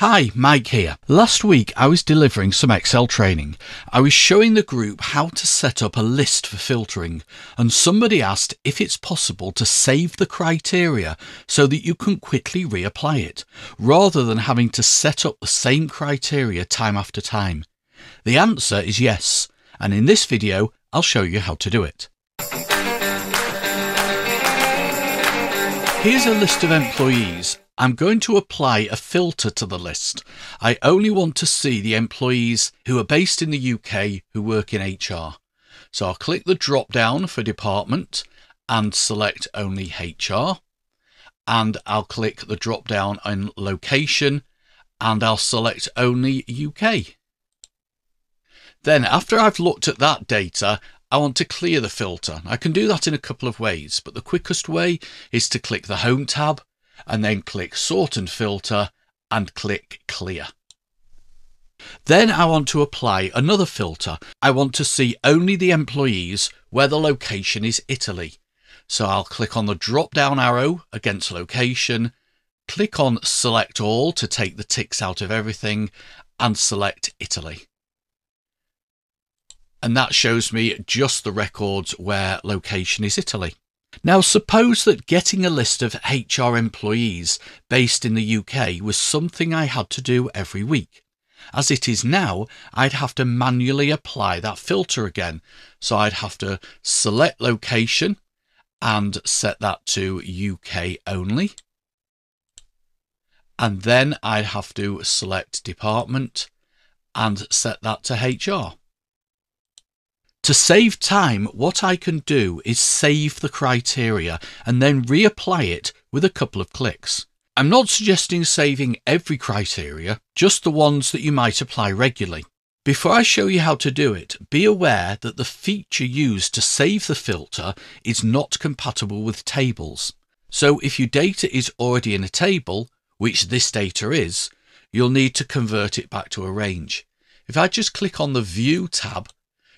Hi, Mike here. Last week I was delivering some Excel training. I was showing the group how to set up a list for filtering, and somebody asked if it's possible to save the criteria so that you can quickly reapply it, rather than having to set up the same criteria time after time. The answer is yes, and in this video I'll show you how to do it. Here's a list of employees I'm going to apply a filter to the list. I only want to see the employees who are based in the UK who work in HR. So I'll click the drop down for department and select only HR. And I'll click the drop down on location and I'll select only UK. Then after I've looked at that data, I want to clear the filter. I can do that in a couple of ways, but the quickest way is to click the Home tab and then click Sort and Filter and click Clear. Then I want to apply another filter. I want to see only the employees where the location is Italy. So I'll click on the drop down arrow against location, click on select all to take the ticks out of everything and select Italy. And that shows me just the records where location is Italy. Now, suppose that getting a list of HR employees based in the UK was something I had to do every week. As it is now, I'd have to manually apply that filter again. So I'd have to select location and set that to UK only. And then I'd have to select department and set that to HR. To save time, what I can do is save the criteria and then reapply it with a couple of clicks. I'm not suggesting saving every criteria, just the ones that you might apply regularly. Before I show you how to do it, be aware that the feature used to save the filter is not compatible with tables. So if your data is already in a table, which this data is, you'll need to convert it back to a range. If I just click on the View tab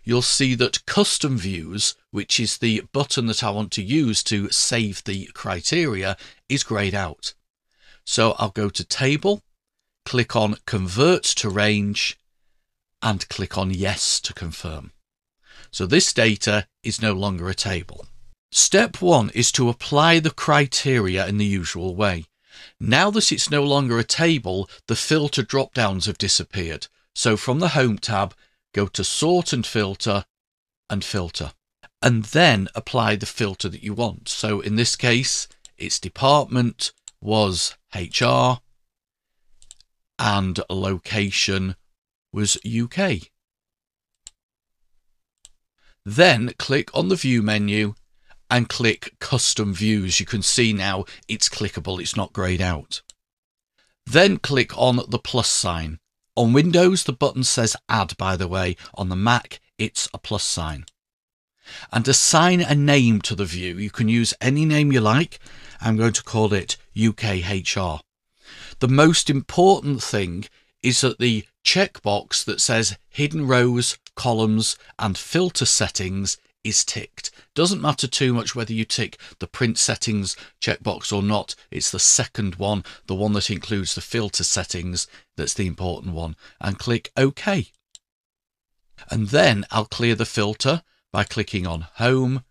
you'll see that custom views, which is the button that I want to use to save the criteria, is grayed out. So I'll go to table, click on convert to range and click on yes to confirm. So this data is no longer a table. Step one is to apply the criteria in the usual way. Now that it's no longer a table, the filter drop downs have disappeared. So from the Home tab, go to sort and filter and filter and then apply the filter that you want. So in this case, its department was HR and location was UK. Then click on the view menu and click custom views. You can see now it's clickable, it's not grayed out. Then click on the plus sign on Windows, the button says Add, by the way. On the Mac, it's a plus sign. And assign a name to the view. You can use any name you like. I'm going to call it UKHR. The most important thing is that the checkbox that says hidden rows, columns, and filter settings is ticked. Doesn't matter too much whether you tick the print settings checkbox or not. It's the second one, the one that includes the filter settings, that's the important one. And click OK. And then I'll clear the filter by clicking on Home,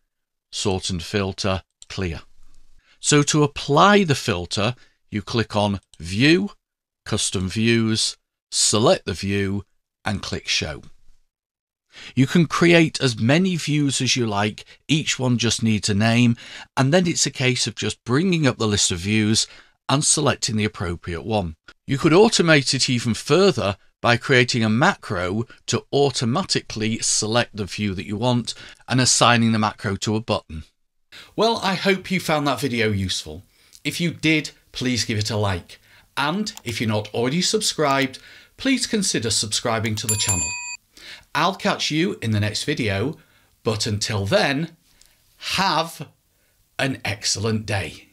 Sort and Filter, Clear. So to apply the filter, you click on View, Custom Views, select the view and click Show. You can create as many views as you like, each one just needs a name, and then it's a case of just bringing up the list of views and selecting the appropriate one. You could automate it even further by creating a macro to automatically select the view that you want and assigning the macro to a button. Well, I hope you found that video useful. If you did, please give it a like. And if you're not already subscribed, please consider subscribing to the channel. I'll catch you in the next video, but until then, have an excellent day.